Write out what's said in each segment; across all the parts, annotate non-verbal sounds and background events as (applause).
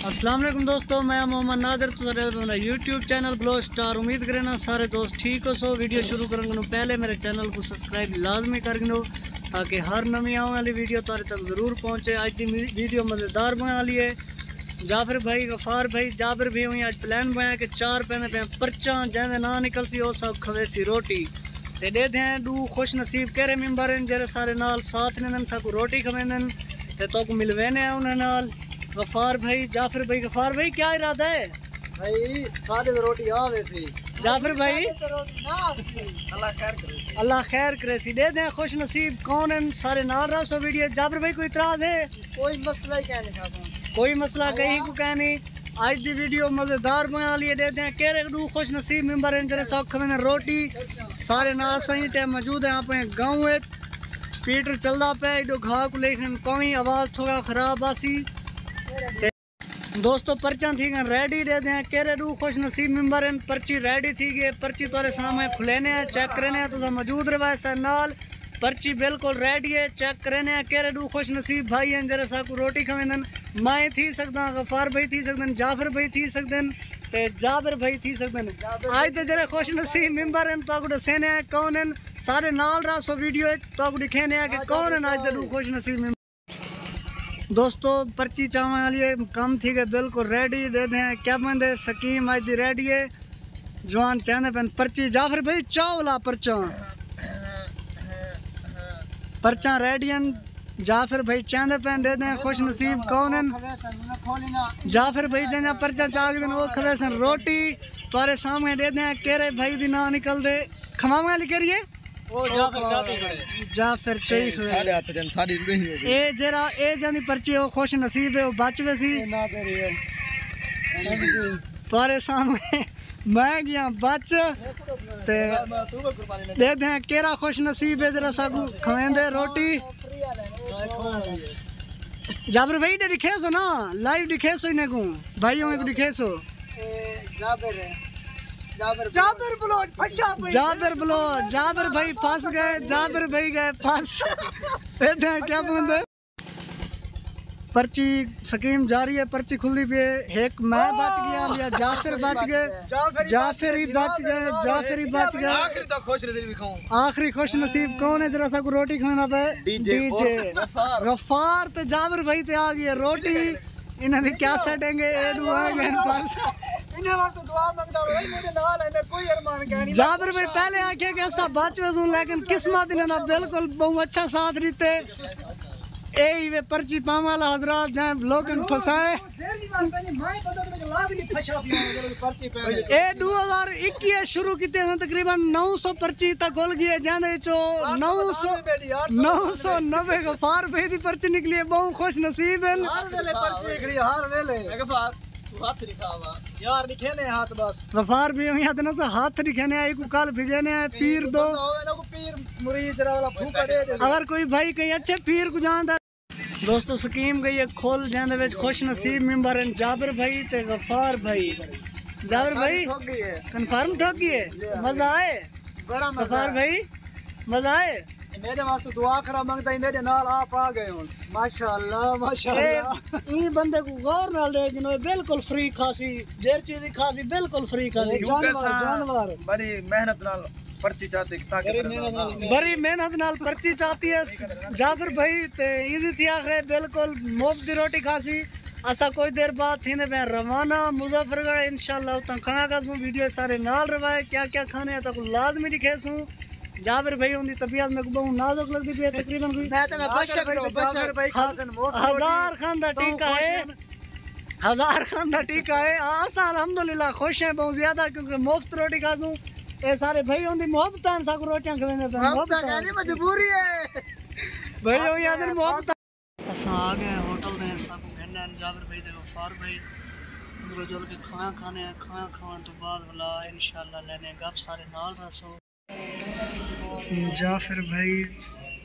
वालेकुम दोस्तों, मैं मोहम्मद नादर तो यूट्यूब चैनल ग्लो स्टार उम्मीद करें ना सारे दोस्त ठीक हो सो। वीडियो शुरू करेंगे पहले मेरे चैनल को सब्सक्राइब लाजमी कर लो ताकि हर नवी आने वाली वीडियो तारे तक ज़रूर पहुँचे। अज की वीडियो मज़ेदार बना ली है जाफिर भाई, गफार भाई जाबिर भी हुई। अज प्लान बनाया कि चार पैने पे परचा जैसे ना निकलती वो सब खवेसी रोटी। ते दे दें दू खुश नसीब कहरे मेंबर जेरे सारे नाल साथ रोटी खवेंदन। ते मिलवेने उन्हें गफार भाई जाफिर भाई गफार भाई क्या इरादा है? भाई साढ़े तो रोटी आ वैसे जाफिर भाई। अल्लाह खैर करे अल्लाह खैर करे सी। दे दें खुश नसीब कौन है? सारे नाल रहा सो वीडियो। जाफिर भाई कोई इतराज है? कोई मसला ही कहने का कोई मसला कहीं को कह नहीं। आज दी वीडियो मज़ेदार बना लिए दे दें केरे दू खुश नसीब मेंबर हैं? जरे सौख में रोटी। सारे नाल सही टाइम मौजूद है अपने गाँव पीटर चलता पे एडो घा को लेकिन पानी आवाज़ थोड़ा ख़राब आसी। दोस्तों पर्चा थी गए रेडी दे दें। केरे दू खुश नसीब मेंबर हैं, पर्ची रेडी थी गई। पर्ची तुम्हारे सामने खुलेने चेक करने तुम मौजूद रहा सर नाल। पर्ची बिल्कुल रेडी है चेक करने केरे दू खुश नसीब भाई हैं, जरा साकू रोटी खवेंदन मैं थी सकदा, गफार भाई थी सकदन जाफ़र भाई थी सकदन ते जाबिर भाई थी सकदन आज तो जरा खुश नसीब मेंबर हैं तो दसेने कौन हैं सारे नाल रहा सो वीडियो तो दिखेने कि कौन हैं आज दू खुश नसीब दोस्तों, पर्ची चावल वाली कम थी गए बिल्कुल रेडी दे दें, क्या बंदे सकीम आज दी रेडी है। जवान चाहते पेन पर्ची, जाफ़र भाई, चावला पर्चा। पर्चा रेडी जाफिर भाई चाहते पेन दे दें, खुश नसीब कौन हैं। जाफिर भाई जहाँ पर्चा चाक दिन वो खवे सन रोटी, तुम्हारे सामने दे दें, केरे भाई दी ना निकल दे। खमावे वाली करिए जाफिर चाहिए साढ़े हत्थ जन साड़ी नहीं ए जरा ए जानी पर्ची वो खुश नसीब है वो बच वैसी ना तेरी है तुम्हारे सामने मैं गया बच ते दे दें केरा खुश नसीब है जरा सागू खाएंदे रोटी जाबर भाई ने दिखे सो ना लाइव दिखे सो इन्हें को भाइयों को दिखे सो जाबिर जाबिर जाबिर बोलो फंसा जाबिर बोलो जाबिर भाई फंस गए जाबिर भाई गए फंस। क्या बोलते पर्ची स्कीम जारी है पर्ची खुली है। एक मैं बच गया या जाफिर बच गए। जाफिर ही बच गए जाफिर ही बच गए। आखिर तक खुश नसीब दिखाऊँ आखिरी खुश नसीब कौन है? जरा सा को रोटी खाना पे। डीजे। गफ्फार तो जाबिर भाई ते आ गई है रोटी। (laughs) इन्हें दी क्या सेटेंगे? दुआ मांगदा भाई जाबिर पहले आके कि ऐसा बच वसूं लेकिन किस्मत इन्होंने बिल्कुल बहुत अच्छा साथ दीते ए वे पर्ची पाव वाला हजरात जहाँ लोगन फसाए। ए दो हज़ार इक्कीस शुरू किते हैं तकरीबन 900 पर्ची तक खुल गई है जहाँ चो 900 900 नब्बे गफार भाई दी पर्ची निकली है बहुत खुश नसीब है। हर वेले पर्ची खड़ी हर वेले। गफार हाथ दिखावा यार हाथ बस। गफार भी यहाँ हाथ दिखाने आई को काल भिजेने पीर दे। अगर कोई भाई कहीं अच्छे पीर को जानता दोस्तों स्कीम गई है खोल जाने विच खुश नसीब मेंबर हैं। जाबिर भाई ते गफार भाई। जाबिर भाई ठोक गई है। कंफर्म ठोक गई है। मज़ा आए? बड़ा मज़ा गफार भाई मज़ा आए? मेरे वास्ते दुआ खड़ा माँगता ही मेरे नाल आप आ गए हुन। माशाल्लाह माशाल्लाह। ई बंदे को गौर नाल लेकिन ओए बिल्कुल फ्री खासी जेर चीज़ खासी बिल्कुल फ्री खासी। जानवर जानवर। बड़ी मेहनत नाल ताकि बड़ी मेहनत नाल पर्ची चाहती है जाफ़र भाई ते इजी थिया है बिल्कुल मुफ़्त दी रोटी खासी असा कोई देर बाद थी मैं रवाना मुजफ्फरगढ़ उतना खाना का सू वीडियो सारे नाल रवाए क्या क्या खाने हैं तो लाजमी दिखे सू जाबिर भाई उनकी तबीयत में बहुत नाजुक लगती है तकरीबन कोई हज़ार खान दा टीका है हज़ार खान दा टीका है असा अल्हम्दुलिल्लाह खुश हैं बहुत ज़्यादा क्योंकि मुफ़्त रोटी खा पे मोहब्बत कहनी मजबूरी है भाई हो याद मोहब्बत असा आ गए होटल साकू कहना जाबिर भाई ते गफार भाई अंदर जुल के खाना खाने खाना खाने तो बाद वाला लेने गप सारे नाल रसो जाफिर भाई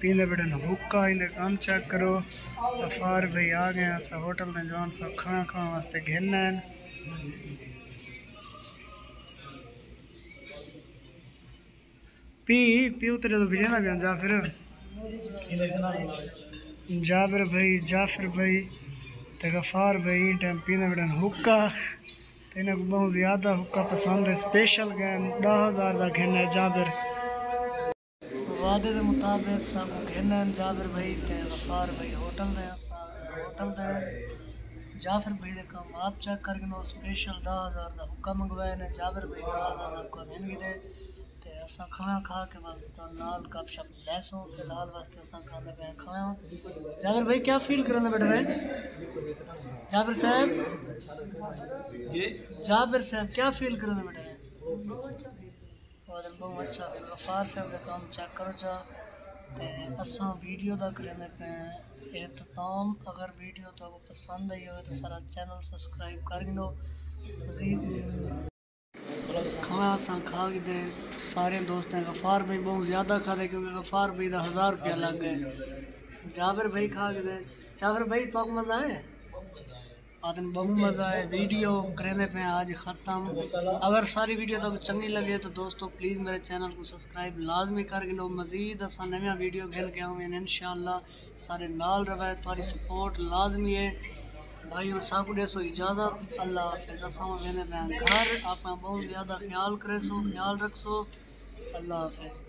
पींदे बेटन हुक्का इंदे काम चेक करो गफार भाई आ गए असा होटल में जवान सब खाना खाने वास्ते घेरना पी पी उतरे तो भिजे जाफिर जाबिर भाई जाफिर भाई। तो गफ़ार भाई टाइम पीने बेटन हुक्का। इन्हें बहुत ज़्यादा हुक्का पसंद है। स्पेशल गैन दह हज़ार का घेन है जाबिर वादे के मुताबिक सबको है जाबिर भाई। ते गफ़ार भाई होटल ने होटल दे। जाफिर भाई का कम आप चेक करके स्पेशल दह हज़ार का हुक्का मंगवाए ने जाबिर भाई दह हज़ार का हुक्का देन भी दे। असां खा के मतलब नाल कप शप लैसों फ़िलहाल वास्ते असां खाने पे खाया जाबिर भाई क्या फील कराने बैठे जाबिर साहब? जाबिर साहब क्या फील बैठे बहुत अच्छा फील अच्छा गफार साहब का काम चेक करो जा। ते वीडियो दा पे एहतमाम अगर वीडियो तो पसंद आई हो तो सारा चैनल सब्सक्राइब कर लो मजीद। असां खा के दे सारे दोस्तें गफार भाई बहुत ज़्यादा खा दे क्योंकि गफार भाई का हज़ार रुपया लग गए। जाबिर भाई खा दे जाबिर भाई तो मज़ा आया? आदमी बहुत मज़ा आया, वीडियो करने पे आज ख़त्म। अगर सारी वीडियो तो चंगी लगे तो दोस्तों, प्लीज़ मेरे चैनल को सब्सक्राइब लाजमी कर गिनो मज़ीद असा नवी वीडियो गिन के आऊँ इन सारे नाल रवे तुम्हारी सपोर्ट लाजमी है। और साकू देसो इजाज़त। अल्लाह हाफिज़। असा वेंदे मैं घर आप बहुत ज़्यादा ख्याल करे सो, ख्याल रख। सो अल्लाह हाफिज़।